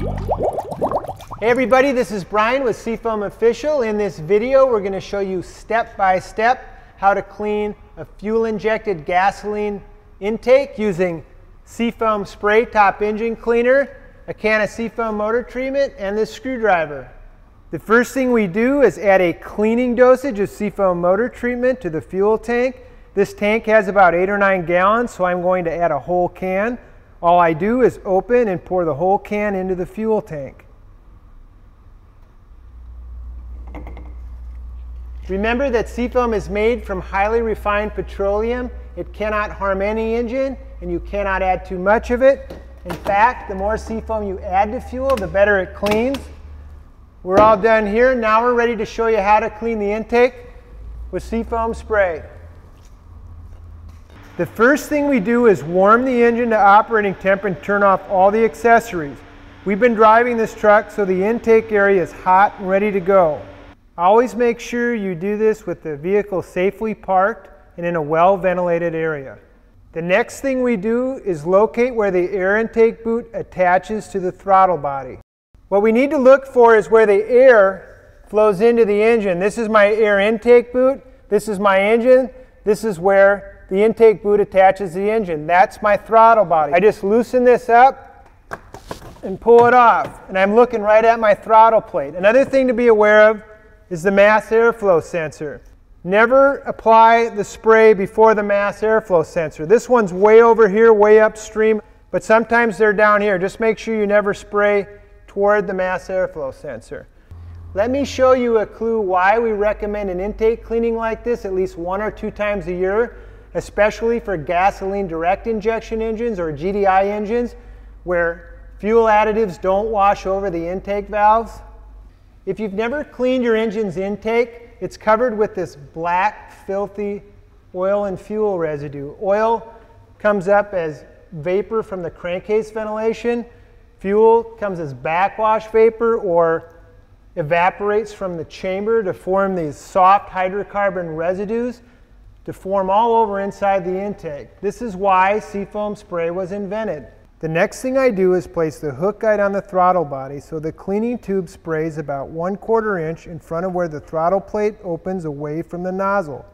Hey everybody, this is Brian with Seafoam Official. In this video, we're going to show you step by step how to clean a fuel injected gasoline intake using Seafoam spray top engine cleaner, a can of Seafoam motor treatment, and this screwdriver. The first thing we do is add a cleaning dosage of Seafoam motor treatment to the fuel tank. This tank has about eight or nine gallons, so I'm going to add a whole can. All I do is open and pour the whole can into the fuel tank. Remember that seafoam is made from highly refined petroleum. It cannot harm any engine, and you cannot add too much of it. In fact, the more seafoam you add to fuel, the better it cleans. We're all done here. Now we're ready to show you how to clean the intake with seafoam spray. The first thing we do is warm the engine to operating temp and turn off all the accessories. We've been driving this truck so the intake area is hot and ready to go. Always make sure you do this with the vehicle safely parked and in a well ventilated area. The next thing we do is locate where the air intake boot attaches to the throttle body. What we need to look for is where the air flows into the engine. This is my air intake boot. This is my engine. This is where the intake boot attaches the engine. That's my throttle body. I just loosen this up and pull it off. And I'm looking right at my throttle plate. Another thing to be aware of is the mass airflow sensor. Never apply the spray before the mass airflow sensor. This one's way over here, way upstream, but sometimes they're down here. Just make sure you never spray toward the mass airflow sensor. Let me show you a clue why we recommend an intake cleaning like this at least one or two times a year, especially for gasoline direct injection engines or GDI engines where fuel additives don't wash over the intake valves. If you've never cleaned your engine's intake, it's covered with this black, filthy oil and fuel residue. Oil comes up as vapor from the crankcase ventilation. Fuel comes as backwash vapor or evaporates from the chamber to form these soft hydrocarbon residues to form all over inside the intake. This is why seafoam spray was invented. The next thing I do is place the hook guide on the throttle body so the cleaning tube sprays about one quarter inch in front of where the throttle plate opens away from the nozzle.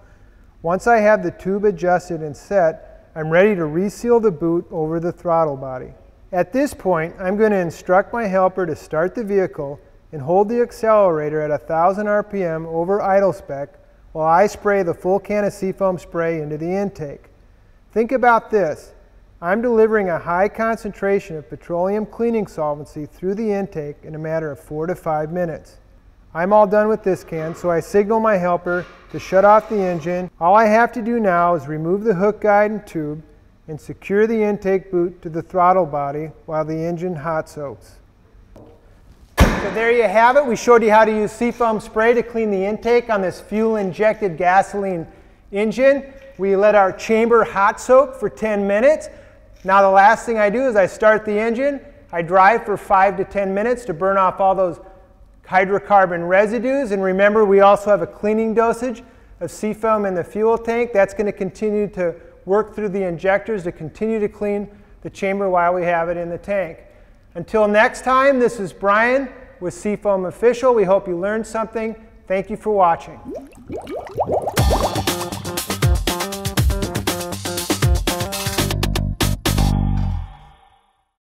Once I have the tube adjusted and set, I'm ready to reseal the boot over the throttle body. At this point, I'm going to instruct my helper to start the vehicle and hold the accelerator at 1000 RPM over idle spec while I spray the full can of seafoam spray into the intake. Think about this. I'm delivering a high concentration of petroleum cleaning solvency through the intake in a matter of four to five minutes. I'm all done with this can, so I signal my helper to shut off the engine. All I have to do now is remove the hook guide and tube and secure the intake boot to the throttle body while the engine hot soaks. So there you have it. We showed you how to use seafoam spray to clean the intake on this fuel injected gasoline engine. We let our chamber hot soak for 10 minutes. Now the last thing I do is I start the engine, I drive for five to 10 minutes to burn off all those hydrocarbon residues. And remember, we also have a cleaning dosage of seafoam in the fuel tank. That's going to continue to work through the injectors to continue to clean the chamber while we have it in the tank. Until next time, this is Brian with Seafoam Official. We hope you learned something. Thank you for watching.